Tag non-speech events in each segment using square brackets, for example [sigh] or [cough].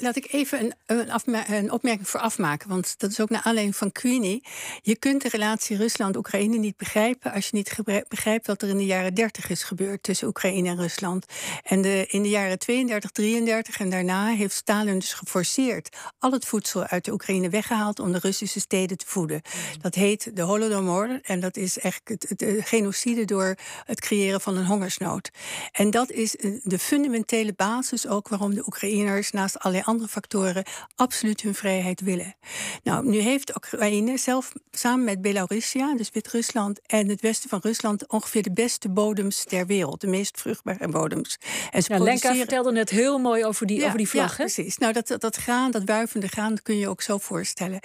laat ik even een, een, een, opmerking voor afmaken. Want dat is ook naar aanleiding van Queenie. Je kunt de relatie Rusland-Oekraïne niet begrijpen als je niet begrijpt wat er in de jaren 30 is gebeurd tussen Oekraïne en Rusland. En de, in de jaren 32, 33 en daarna heeft Stalin dus geforceerd al het voedsel uit de Oekraïne weggehaald om de Russische steden te voeden. Dat heet de Holodomor. En dat is echt het, het, genocide door het creëren van een hongersnood. En dat is de fundamentele basis ook waarom de Oekraïners naast allerlei andere factoren absoluut hun vrijheid willen. Nou, nu heeft Oekraïne zelf samen met Belarusia, dus Wit-Rusland en het westen van Rusland, ongeveer de beste bodems ter wereld. De meest vruchtbare bodems. En ze ja, Lenka vertelde net heel mooi over die, over die vlag. Ja, precies. Nou, dat, dat graan, dat wuivende graan, dat kun je ook zo voorstellen.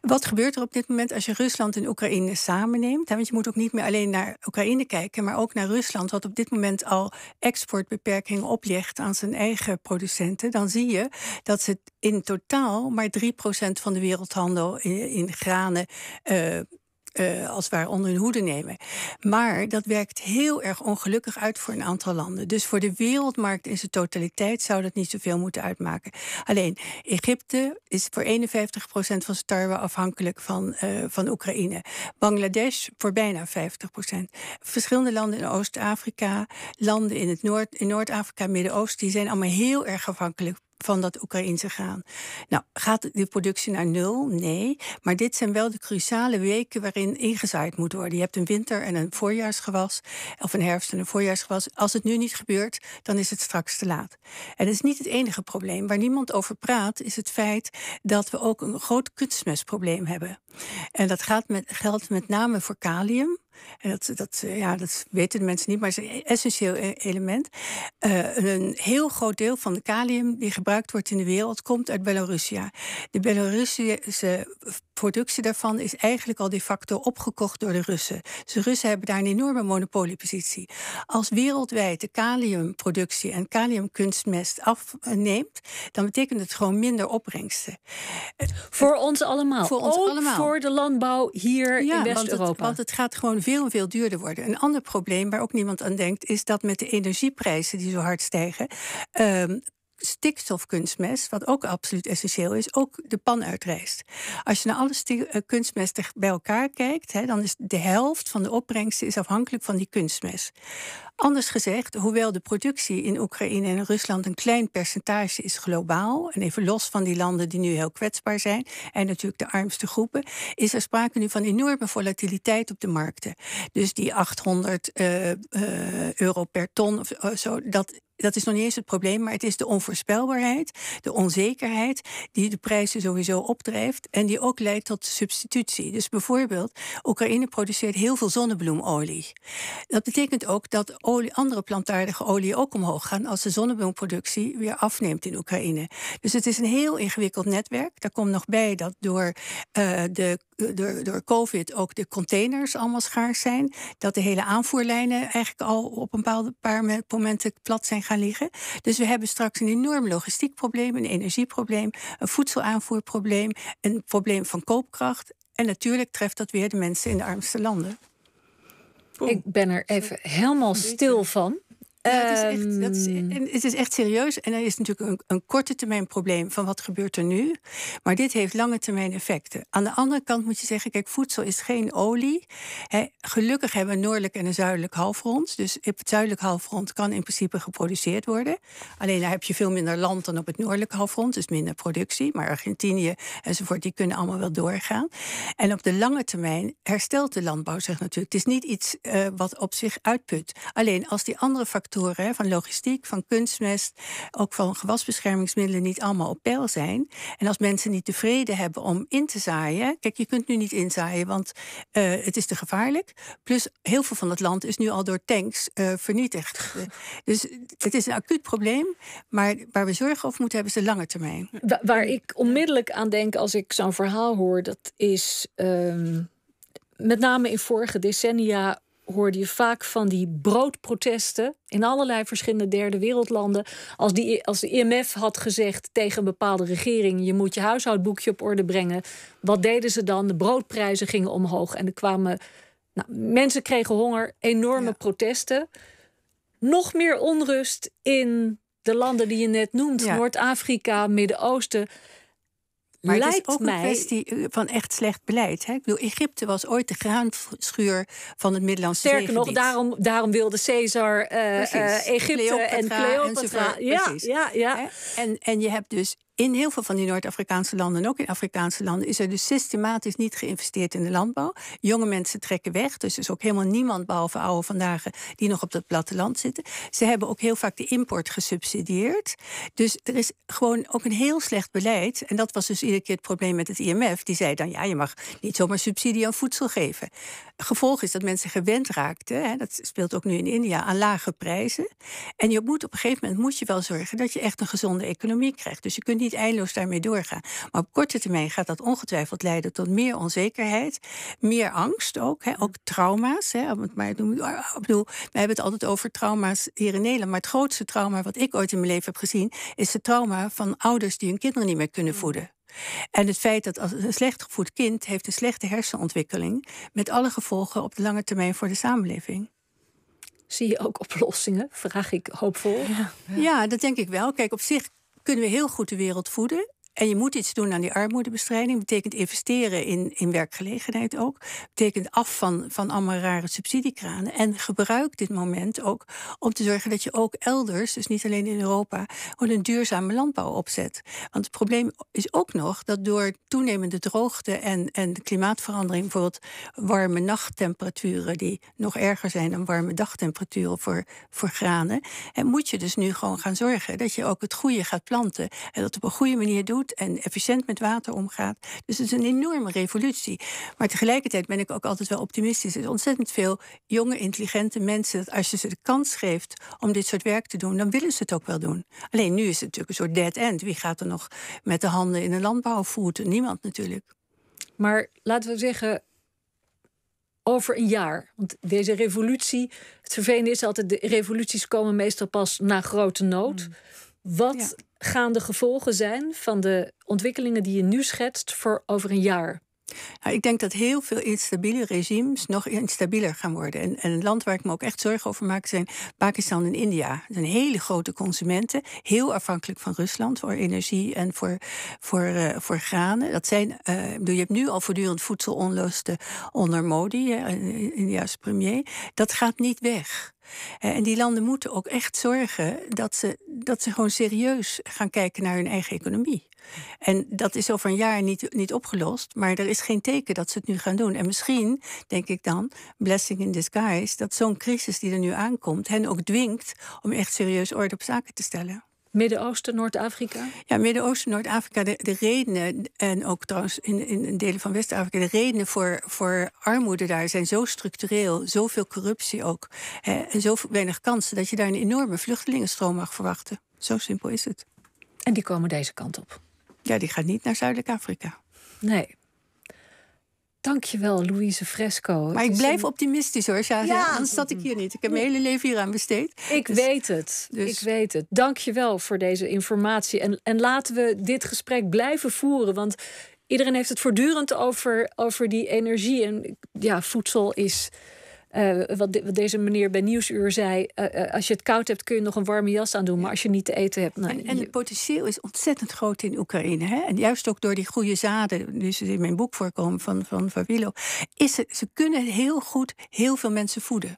Wat gebeurt er op dit moment als je Rusland en Oekraïne samenneemt? Want je moet ook niet meer alleen naar Oekraïne kijken, maar ook naar Rusland, wat op dit moment al exportbeperkingen oplegt aan zijn eigen producenten. Dan zie je dat ze in totaal maar 3% van de wereldhandel in, in granen uh, uh, als het ware onder hun hoede nemen. Maar dat werkt heel erg ongelukkig uit voor een aantal landen. Dus voor de wereldmarkt in zijn totaliteit zou dat niet zoveel moeten uitmaken. Alleen Egypte is voor 51% van zijn tarwe afhankelijk van, uh, van Oekraïne. Bangladesh voor bijna 50%. Verschillende landen in Oost-Afrika, landen in het Noord, in Noord-Afrika, Midden-Oosten, die zijn allemaal heel erg afhankelijk van dat Oekraïnse graan. Nou, gaat de productie naar nul? Nee. Maar dit zijn wel de cruciale weken waarin ingezaaid moet worden. Je hebt een winter- en een voorjaarsgewas, of een herfst- en een voorjaarsgewas. Als het nu niet gebeurt, dan is het straks te laat. En dat is niet het enige probleem. Waar niemand over praat, is het feit dat we ook een groot kunstmestprobleem hebben. En dat gaat met, geldt met name voor kalium. En dat, dat, eh, ja, dat weten de mensen niet, maar het is een essentieel e-, element. Uh, een heel groot deel van de kalium die gebruikt wordt in de wereld komt uit Belarusia. De Belarusische productie daarvan is eigenlijk al de facto opgekocht door de Russen. Dus de Russen hebben daar een enorme monopoliepositie. Als wereldwijd de kaliumproductie en kaliumkunstmest afneemt, dan betekent het gewoon minder opbrengsten. Voor ons allemaal. Voor ons allemaal. Voor de landbouw hier in West-Europa. Want, want het gaat gewoon veel en veel duurder worden. Een ander probleem waar ook niemand aan denkt, is dat met de energieprijzen die zo hard stijgen, um, stikstofkunstmest, wat ook absoluut essentieel is, ook de pan uitreist. Als je naar alle eh, kunstmesten bij elkaar kijkt, hè, dan is de helft van de opbrengsten is afhankelijk van die kunstmest. Anders gezegd, hoewel de productie in Oekraïne en Rusland een klein percentage is globaal, en even los van die landen die nu heel kwetsbaar zijn, en natuurlijk de armste groepen, is er sprake nu van enorme volatiliteit op de markten. Dus die 800 uh, uh, euro per ton of zo, dat dat is nog niet eens het probleem, maar het is de onvoorspelbaarheid, de onzekerheid die de prijzen sowieso opdrijft en die ook leidt tot substitutie. Dus bijvoorbeeld, Oekraïne produceert heel veel zonnebloemolie. Dat betekent ook dat olie, andere plantaardige olie ook omhoog gaan als de zonnebloemproductie weer afneemt in Oekraïne. Dus het is een heel ingewikkeld netwerk. Daar komt nog bij dat door, uh, de, door, door COVID ook de containers allemaal schaars zijn, dat de hele aanvoerlijnen eigenlijk al op een bepaald paar momenten plat zijn gaan liggen. Dus we hebben straks een enorm logistiek probleem, een energieprobleem, een voedselaanvoerprobleem, een probleem van koopkracht. En natuurlijk treft dat weer de mensen in de armste landen. Ik ben er even helemaal stil van het, is echt, dat is, ehm. het is echt serieus. En er is natuurlijk een, een, korte termijn probleem van wat gebeurt er nu. Maar dit heeft lange termijn effecten. Aan de andere kant moet je zeggen, kijk, voedsel is geen olie. gelukkig hebben we een noordelijk en een zuidelijk halfrond. Dus op het zuidelijk halfrond kan in principe geproduceerd worden. Alleen daar heb je veel minder land dan op het noordelijk halfrond. Dus minder productie. Maar Argentinië enzovoort, die kunnen allemaal wel doorgaan. En op de lange termijn herstelt de landbouw zich natuurlijk. Het is niet iets uh, wat op zich uitput. Alleen als die andere factoren van logistiek, van kunstmest, ook van gewasbeschermingsmiddelen niet allemaal op peil zijn. En als mensen niet tevreden hebben om in te zaaien. Kijk, je kunt nu niet inzaaien, want uh, het is te gevaarlijk. Plus heel veel van het land is nu al door tanks uh, vernietigd. [laughs] dus het is een acuut probleem. Maar waar we zorgen over moeten hebben is de lange termijn. Waar ik onmiddellijk aan denk als ik zo'n verhaal hoor, dat is. Uh, met name in vorige decennia hoorde je vaak van die broodprotesten in allerlei verschillende derde wereldlanden. Als, die, als de IMF had gezegd tegen een bepaalde regering: je moet je huishoudboekje op orde brengen. Wat deden ze dan? De broodprijzen gingen omhoog en er kwamen. Nou, mensen kregen honger, enorme protesten. Nog meer onrust in de landen die je net noemt, Noord-Afrika, Midden-Oosten. Maar het is ook een kwestie eh, van echt slecht beleid. Hè? Ik bedoel, Egypte was ooit de graanschuur van het Middellandse Sterker nog, daarom, daarom wilde Caesar uh, Egypte en Cleopatra. Ja, ja, ja. En, en je hebt dus in heel veel van die Noord-Afrikaanse landen en ook in Afrikaanse landen is er dus systematisch niet geïnvesteerd in de landbouw. Jonge mensen trekken weg, dus er is ook helemaal niemand behalve oude vandaag die nog op het platteland zitten. Ze hebben ook heel vaak de import gesubsidieerd. Dus er is gewoon ook een heel slecht beleid. En dat was dus iedere keer het probleem met het IMF. Die zei dan, ja, je mag niet zomaar subsidie aan voedsel geven. Gevolg is dat mensen gewend raakten, hè, dat speelt ook nu in India, aan lage prijzen. En je moet op een gegeven moment moet je wel zorgen dat je echt een gezonde economie krijgt. Dus je kunt niet niet eindeloos daarmee doorgaan. Maar op korte termijn gaat dat ongetwijfeld leiden tot meer onzekerheid, meer angst ook, hè, ook trauma's. Hè, maar, ik bedoel, we hebben het altijd over trauma's hier in Nederland. Maar het grootste trauma wat ik ooit in mijn leven heb gezien, is het trauma van ouders die hun kinderen niet meer kunnen mm. voeden. En het feit dat als een slecht gevoed kind heeft een slechte hersenontwikkeling, met alle gevolgen op de lange termijn voor de samenleving. Zie je ook oplossingen? Vraag ik hoopvol. Ja, ja, dat denk ik wel. Kijk, op zich kunnen we heel goed de wereld voeden. En je moet iets doen aan die armoedebestrijding. Betekent investeren in, in werkgelegenheid ook. Betekent af van, van allemaal rare subsidiekranen. En gebruik dit moment ook om te zorgen dat je ook elders, dus niet alleen in Europa, een duurzame landbouw opzet. Want het probleem is ook nog dat door toenemende droogte en, en klimaatverandering, bijvoorbeeld warme nachttemperaturen, die nog erger zijn dan warme dagtemperaturen voor, voor granen, en moet je dus nu gewoon gaan zorgen dat je ook het goede gaat planten en dat op een goede manier doet en efficiënt met water omgaat. Dus het is een enorme revolutie. Maar tegelijkertijd ben ik ook altijd wel optimistisch. Er is ontzettend veel jonge, intelligente mensen. Dat als je ze de kans geeft om dit soort werk te doen, dan willen ze het ook wel doen. Alleen nu is het natuurlijk een soort dead end. Wie gaat er nog met de handen in de landbouw voeten? Niemand natuurlijk. Maar laten we zeggen, over een jaar. Want deze revolutie, het vervelende is altijd, de revoluties komen meestal pas na grote nood. Hmm. Wat gaan de gevolgen zijn van de ontwikkelingen die je nu schetst voor over een jaar? Nou, ik denk dat heel veel instabiele regimes nog instabieler gaan worden. En, en, een land waar ik me ook echt zorgen over maak zijn Pakistan en India. Dat zijn hele grote consumenten, heel afhankelijk van Rusland voor energie en voor, voor, uh, voor granen. Dat zijn, uh, je hebt nu al voortdurend voedselonlusten onder Modi, India's premier. Dat gaat niet weg. Eh, en die landen moeten ook echt zorgen dat ze, dat ze gewoon serieus gaan kijken naar hun eigen economie. En dat is over een jaar niet, niet opgelost, maar er is geen teken dat ze het nu gaan doen. En misschien, denk ik dan, blessing in disguise, dat zo'n crisis die er nu aankomt hen ook dwingt om echt serieus orde op zaken te stellen. Midden-Oosten, Noord-Afrika? Ja, Midden-Oosten, Noord-Afrika. De, de, redenen, en ook trouwens in, in delen van West-Afrika, de redenen voor, voor armoede daar zijn zo structureel, zoveel corruptie ook. en zo weinig kansen dat je daar een enorme vluchtelingenstroom mag verwachten. Zo simpel is het. En die komen deze kant op? Ja, die gaat niet naar Zuidelijk Afrika. Nee. Dankjewel, Louise Fresco. Maar ik blijf optimistisch hoor, Shaza. Ja. Anders zat ik hier niet. Ik heb mijn hele leven hier aan besteed. Ik dus- weet het. Dus... Ik weet het. Dankjewel voor deze informatie. En, en laten we dit gesprek blijven voeren. Want iedereen heeft het voortdurend over, over die energie. En ja, voedsel is uh, wat, wat, deze meneer bij Nieuwsuur zei: uh, als je het koud hebt, kun je nog een warme jas aan doen. Maar als je niet te eten hebt. Nou, en, en het potentieel is ontzettend groot in Oekraïne. Hè? En juist ook door die goede zaden, dus in mijn boek voorkomen van, van Vavilo, is ze kunnen heel goed heel veel mensen voeden.